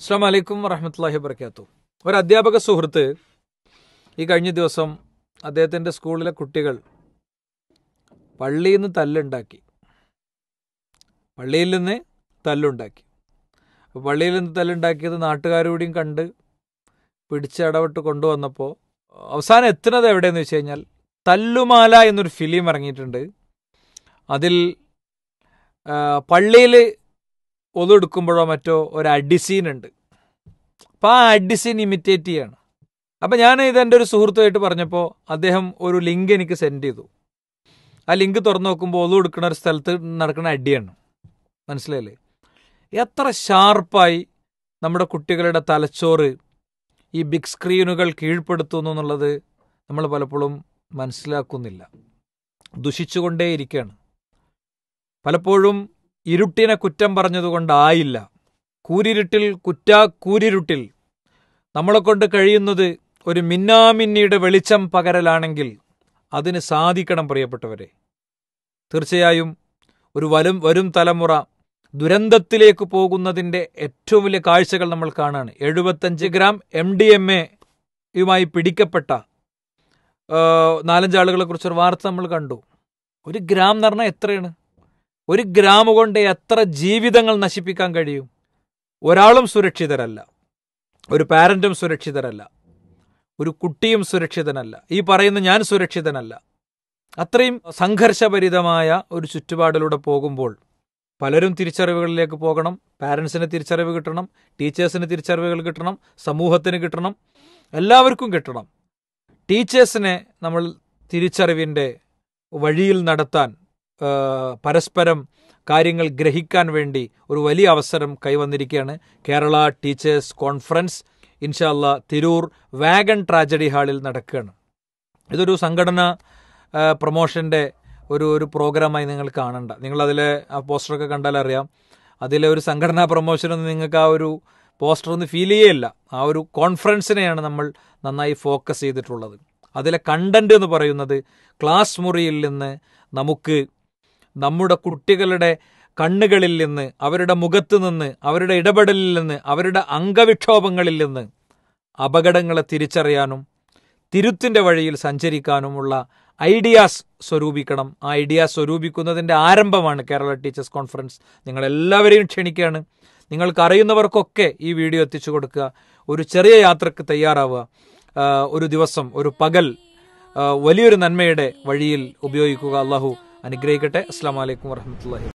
അസ്സാം വലൈക്കും വറഹമത്തല്ലാഹി വർക്കാത്തു ഒരു അധ്യാപക സുഹൃത്ത് ഈ കഴിഞ്ഞ ദിവസം അദ്ദേഹത്തിന്റെ സ്കൂളിലെ കുട്ടികൾ പള്ളിയിൽ നിന്ന് തല്ലുണ്ടാക്കി. പള്ളിയിൽ നിന്ന് തല്ലുണ്ടാക്കി. പള്ളിയിൽ നിന്ന് തല്ലുണ്ടാക്കിയത് നാട്ടുകാരോടെയും കണ്ട് പിടിച്ചടവിട്ട് കൊണ്ടുവന്നപ്പോൾ അവസാനം എത്തുന്നത് എവിടെയെന്ന് വെച്ച് കഴിഞ്ഞാൽ തല്ലുമാല എന്നൊരു ഫിലിം ഇറങ്ങിയിട്ടുണ്ട്. അതിൽ പള്ളിയിൽ ഒതെടുക്കുമ്പോഴോ മറ്റോ ഒരു അഡിസീൻ ഉണ്ട് അപ്പോൾ ആ അഡിസീൻ ഇമിറ്റേറ്റ് ചെയ്യാണ്. അപ്പം ഞാൻ ഇത് എന്റെ ഒരു സുഹൃത്തുമായിട്ട് പറഞ്ഞപ്പോൾ അദ്ദേഹം ഒരു ലിങ്ക് എനിക്ക് സെൻഡ് ചെയ്തു. ആ ലിങ്ക് തുറന്നു നോക്കുമ്പോൾ ഒതു എടുക്കുന്ന ഒരു സ്ഥലത്ത് നടക്കുന്ന അടിയാണ്. മനസ്സിലായില്ലേ? എത്ര ഷാർപ്പായി നമ്മുടെ കുട്ടികളുടെ തലച്ചോറ് ഈ ബിഗ് സ്ക്രീനുകൾ കീഴ്പ്പെടുത്തുന്നു എന്നുള്ളത് നമ്മൾ പലപ്പോഴും മനസ്സിലാക്കുന്നില്ല. ദുഷിച്ചുകൊണ്ടേയിരിക്കുകയാണ്. പലപ്പോഴും ഇരുട്ടിനെ കുറ്റം പറഞ്ഞതുകൊണ്ടായില്ല. കൂരിരുട്ടിൽ കുറ്റാ കൂരിരുട്ടിൽ. നമ്മളെ കൊണ്ട് കഴിയുന്നത് ഒരു മിന്നാമിന്നിയുടെ വെളിച്ചം പകരലാണെങ്കിൽ അതിന് സാധിക്കണം പ്രിയപ്പെട്ടവരെ. തീർച്ചയായും ഒരു വരും വരും തലമുറ ദുരന്തത്തിലേക്ക് പോകുന്നതിന്റെ ഏറ്റവും വലിയ കാഴ്ചകൾ നമ്മൾ കാണുകയാണ് എഴുപത്തഞ്ച് ഗ്രാം എം ഡി എം എയുമായി പിടിക്കപ്പെട്ട നാലഞ്ചാളുകളെ കുറിച്ചൊരു വാർത്ത നമ്മൾ കണ്ടു. ഒരു ഗ്രാം എന്ന് പറഞ്ഞാൽ എത്രയാണ്? ഒരു ഗ്രാമ കൊണ്ട് എത്ര ജീവിതങ്ങൾ നശിപ്പിക്കാൻ കഴിയും? ഒരാളും സുരക്ഷിതരല്ല. ഒരു പാരന്റും സുരക്ഷിതരല്ല. ഒരു കുട്ടിയും സുരക്ഷിതനല്ല. ഈ പറയുന്ന ഞാൻ സുരക്ഷിതനല്ല. അത്രയും സംഘർഷഭരിതമായ ഒരു ചുറ്റുപാടിലൂടെ പോകുമ്പോൾ പലരും തിരിച്ചറിവുകളിലേക്ക് പോകണം. പാരൻസിന് തിരിച്ചറിവ് കിട്ടണം. ടീച്ചേഴ്സിന് തിരിച്ചറിവുകൾ കിട്ടണം. സമൂഹത്തിന് കിട്ടണം. എല്ലാവർക്കും കിട്ടണം. ടീച്ചേഴ്സിനെ നമ്മൾ തിരിച്ചറിവിന്റെ വഴിയിൽ നടത്താൻ പരസ്പരം കാര്യങ്ങൾ ഗ്രഹിക്കാൻ വേണ്ടി ഒരു വലിയ അവസരം കൈവന്നിരിക്കുകയാണ്. കേരള ടീച്ചേഴ്സ് കോൺഫറൻസ് ഇൻഷാല്ല തിരൂർ വാഗൺ ട്രാജഡി ഹാളിൽ നടക്കുകയാണ്. ഇതൊരു സംഘടന പ്രൊമോഷന്റെ ഒരു ഒരു പ്രോഗ്രാമായി നിങ്ങൾ കാണണ്ട. നിങ്ങൾ അതിലെ ആ പോസ്റ്ററൊക്കെ കണ്ടാൽ അറിയാം. അതിലെ ഒരു സംഘടനാ പ്രൊമോഷനൊന്നും നിങ്ങൾക്ക് ആ ഒരു പോസ്റ്റർ ഒന്നും ഫീൽ ചെയ്യല്ല ആ ഒരു കോൺഫറൻസിനെയാണ് നമ്മൾ നന്നായി ഫോക്കസ് ചെയ്തിട്ടുള്ളത്. അതിലെ കണ്ടന്റ് എന്ന് പറയുന്നത് ക്ലാസ് മുറിയിൽ നിന്ന് നമുക്ക് നമ്മുടെ കുട്ടികളുടെ കണ്ണുകളിൽ നിന്ന് അവരുടെ മുഖത്തു നിന്ന് അവരുടെ ഇടപെടലിൽ നിന്ന് അവരുടെ അംഗവിക്ഷോഭങ്ങളിൽ നിന്ന് അപകടങ്ങളെ തിരിച്ചറിയാനും തിരുത്തിന്റെ വഴിയിൽ സഞ്ചരിക്കാനുമുള്ള ഐഡിയാസ് സ്വരൂപിക്കണം. ആ ഐഡിയാസ് സ്വരൂപിക്കുന്നതിന്റെ ആരംഭമാണ് കേരള ടീച്ചേഴ്സ് കോൺഫറൻസ്. നിങ്ങളെല്ലാവരെയും ക്ഷണിക്കുകയാണ്. നിങ്ങൾക്ക് അറിയുന്നവർക്കൊക്കെ ഈ വീഡിയോ എത്തിച്ചു കൊടുക്കുക. ഒരു ചെറിയ യാത്രയ്ക്ക് തയ്യാറാവുക. ഒരു ദിവസം ഒരു പകൽ വലിയൊരു നന്മയുടെ വഴിയിൽ ഉപയോഗിക്കുക. അള്ളാഹു അനുഗ്രഹിക്കട്ടെ അസ്സാം വലൈക്കും വർഹമത്തല്ലാഹി